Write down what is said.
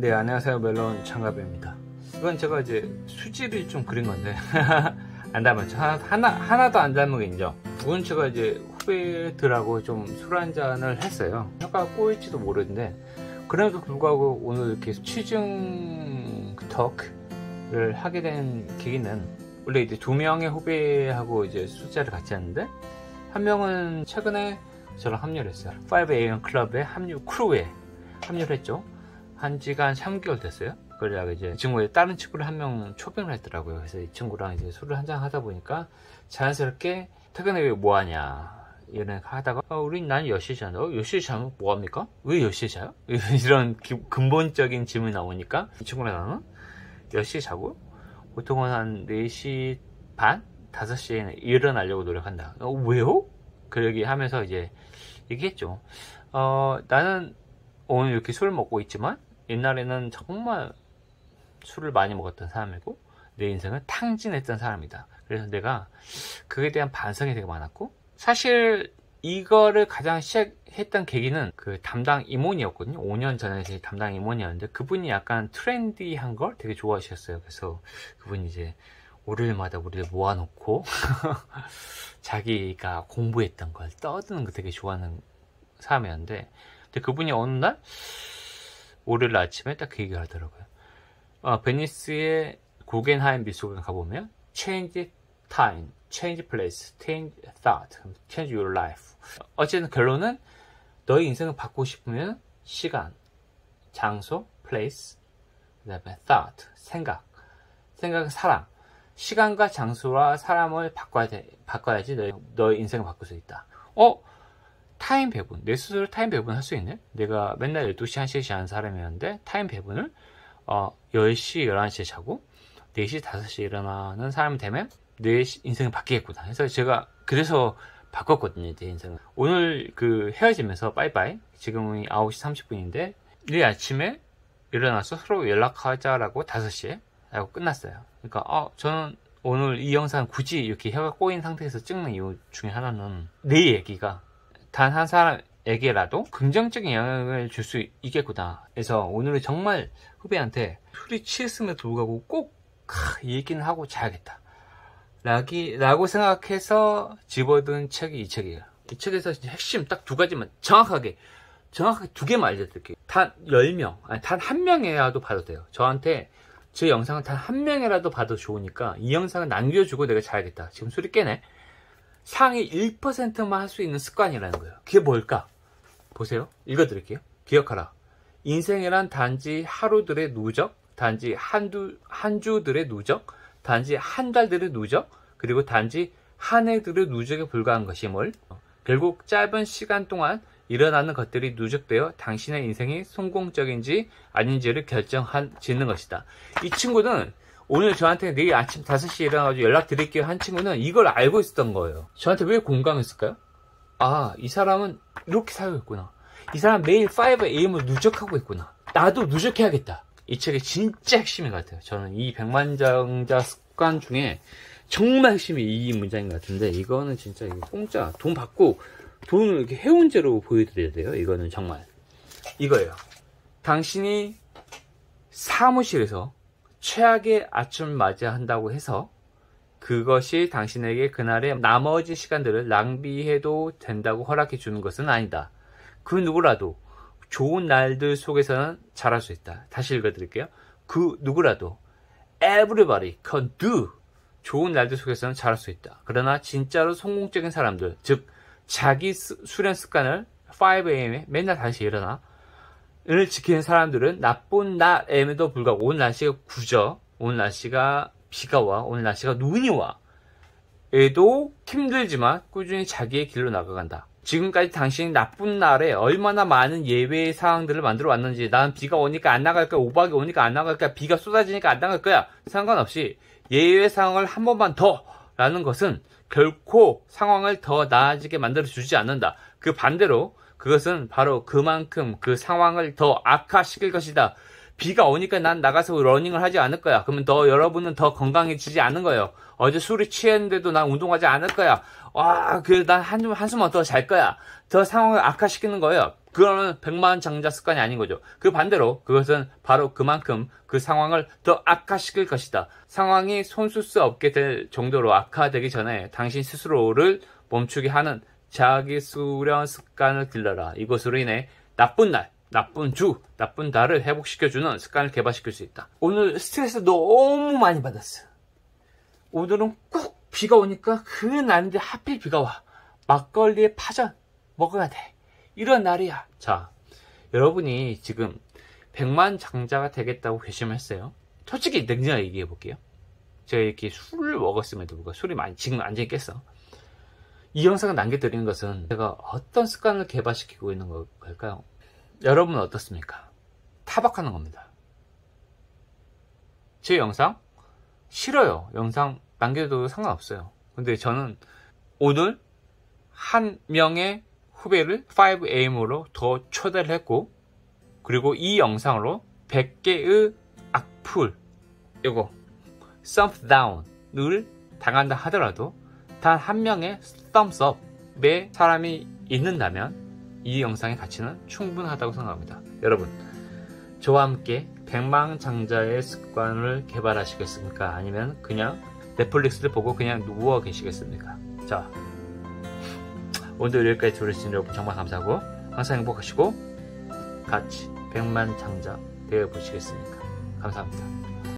네 안녕하세요. 멜론 창갑입니다. 이건 제가 이제 수지를 좀 그린 건데 안 닮았죠. 하나, 하나, 하나 도 안 닮은 게 인정. 이건 제가 이제 후배들하고 좀 술 한잔을 했어요. 효과가 꼬일지도 모르는데 그럼에도 불구하고 오늘 이렇게 취중 터크를 하게 된 계기는 원래 이제 두 명의 후배하고 이제 술자를 같이 했는데 한 명은 최근에 저랑 합류를 했어요. 5am 클럽에 합류 크루에 합류를 했죠 한 지가 한 3개월 됐어요. 그러다가 이제 이 친구의 다른 친구를 한 명 초빙을 했더라고요. 그래서 이 친구랑 이제 술을 한 잔 하다 보니까 자연스럽게 퇴근에 왜 뭐하냐 이런 하다가 어, 우리 난 10시에 자는데 어, 10시에 자면 뭐합니까? 왜 10시에 자요? 이런 기, 근본적인 질문이 나오니까 이 친구랑 나는 10시에 자고 보통은 한 4시 반? 5시에 일어나려고 노력한다. 어, 왜요? 그 얘기 하면서 이제 얘기했죠. 어, 나는 오늘 이렇게 술을 먹고 있지만 옛날에는 정말 술을 많이 먹었던 사람이고 내 인생을 탕진했던 사람이다. 그래서 내가 그에 대한 반성이 되게 많았고 사실 이거를 가장 시작했던 계기는 그 담당 임원이었거든요. 5년 전에 제 담당 임원이었는데 그분이 약간 트렌디한 걸 되게 좋아하셨어요. 그래서 그분이 이제 월요일마다 우리를 모아놓고 자기가 공부했던 걸 떠드는 거 되게 좋아하는 사람이었는데 근데 그분이 어느 날 월요일 아침에 딱 그 얘기를 하더라고요. 어, 베니스의 고겐하임 미술관 가보면 change time, change place, change thought, change your life. 어쨌든 결론은 너의 인생을 바꾸고 싶으면 시간, 장소, place, 그 다음에 thought, 생각, 생각은 사람. 시간과 장소와 사람을 바꿔야 돼, 바꿔야지 너의, 너의 인생을 바꿀 수 있다. 어? 타임 배분, 내 스스로 타임 배분 할 수 있네? 내가 맨날 12시, 1시에 자는 사람이었는데, 타임 배분을, 어, 10시, 11시에 자고, 4시, 5시에 일어나는 사람이 되면, 내 인생이 바뀌겠구나. 그래서 제가, 그래서 바꿨거든요, 내 인생을. 오늘 그 헤어지면서, 빠이빠이. 지금은 9시 30분인데, 내일 아침에 일어나서 서로 연락하자라고 5시에 하고 끝났어요. 그러니까, 어, 저는 오늘 이 영상 굳이 이렇게 혀가 꼬인 상태에서 찍는 이유 중에 하나는, 내 얘기가 단 한 사람에게라도 긍정적인 영향을 줄 수 있겠구나. 그래서 오늘은 정말 후배한테 술이 취했음에도 불구하고 꼭이 얘기는 하고 자야겠다. 라기, 라고 생각해서 집어든 책이 이 책이에요. 이 책에서 핵심 딱 두 가지만 정확하게, 정확하게 두 개만 알려드릴게요. 단 10명, 아니, 단 한 명이라도 봐도 돼요. 저한테 제 영상을 단한 명이라도 봐도 좋으니까 이 영상을 남겨주고 내가 자야겠다. 지금 술이 깨네. 상위 1%만 할 수 있는 습관이라는 거예요. 그게 뭘까? 보세요. 읽어드릴게요. 기억하라. 인생이란 단지 하루들의 누적, 단지 한두, 한 주들의 누적, 단지 한 달들의 누적, 그리고 단지 한 해들의 누적에 불과한 뭘? 결국 짧은 시간 동안 일어나는 것들이 누적되어 당신의 인생이 성공적인지 아닌지를 결정짓는 것이다. 이 친구는 오늘 저한테 내일 아침 5시에 일어나가지고 연락드릴게요 한 친구는 이걸 알고 있었던 거예요. 저한테 왜 공감했을까요? 아, 이 사람은 이렇게 살고 있구나. 이 사람 매일 5am을 누적하고 있구나. 나도 누적해야겠다. 이 책의 진짜 핵심인 것 같아요. 저는 이 백만장자 습관 중에 정말 핵심이 이 문장인 것 같은데 이거는 진짜 공짜 돈 받고 돈을 이렇게 해운제로 보여드려야 돼요. 이거는 정말 이거예요. 당신이 사무실에서 최악의 아침을 맞이한다고 해서 그것이 당신에게 그날의 나머지 시간들을 낭비해도 된다고 허락해 주는 것은 아니다. 그 누구라도 좋은 날들 속에서는 잘할 수 있다. 다시 읽어드릴게요. 그 누구라도 everybody can do 좋은 날들 속에서는 잘할 수 있다. 그러나 진짜로 성공적인 사람들, 즉 자기 수련 습관을 5am에 맨날 다시 일어나 을 지키는 사람들은 나쁜 날에도 불구하고 오늘 날씨가 구져 오늘 날씨가 비가 와 오늘 날씨가 눈이 와. 에도 힘들지만 꾸준히 자기의 길로 나가간다. 지금까지 당신이 나쁜 날에 얼마나 많은 예외의 상황들을 만들어 왔는지 나는 비가 오니까 안 나갈 거야 오박이 오니까 안 나갈 거야 비가 쏟아지니까 안 나갈 거야 상관없이 예외 상황을 한 번만 더 라는 것은 결코 상황을 더 나아지게 만들어 주지 않는다. 그 반대로 그것은 바로 그만큼 그 상황을 더 악화시킬 것이다. 비가 오니까 난 나가서 러닝을 하지 않을 거야. 그러면 더 여러분은 더 건강해지지 않은 거예요. 어제 술이 취했는데도 난 운동하지 않을 거야. 와, 그난 한숨 한숨만 더 잘 거야. 더 상황을 악화시키는 거예요. 그러면 백만 장자 습관이 아닌 거죠. 그 반대로 그것은 바로 그만큼 그 상황을 더 악화시킬 것이다. 상황이 손쓸 수 없게 될 정도로 악화되기 전에 당신 스스로를 멈추게 하는 자기 수련 습관을 길러라. 이것으로 인해 나쁜 날, 나쁜 주, 나쁜 달을 회복시켜주는 습관을 개발시킬 수 있다. 오늘 스트레스 너무 많이 받았어. 오늘은 꼭 비가 오니까 그 날인데 하필 비가 와. 막걸리에 파전 먹어야 돼. 이런 날이야. 자, 여러분이 지금 백만 장자가 되겠다고 결심했어요. 솔직히 냉정하게 얘기해 볼게요. 제가 이렇게 술을 먹었음에도 불구하고 술이 많이 지금 완전히 깼어. 이 영상을 남겨드리는 것은 제가 어떤 습관을 개발시키고 있는 걸까요? 여러분은 어떻습니까? 타박하는 겁니다. 제 영상 싫어요. 영상 남겨도 상관없어요. 근데 저는 오늘 한 명의 후배를 5AM으로 더 초대를 했고 그리고 이 영상으로 100개의 악플 이거 thumbs down을 당한다 하더라도 단 한 명의 up의 사람이 있는다면 이 영상의 가치는 충분하다고 생각합니다. 여러분 저와 함께 백망장자의 습관을 개발하시겠습니까? 아니면 그냥 넷플릭스를 보고 그냥 누워 계시겠습니까? 자 오늘 여기까지 들으신 여러분 정말 감사하고 항상 행복하시고 같이 백만 장자 되어 보시겠습니까? 감사합니다.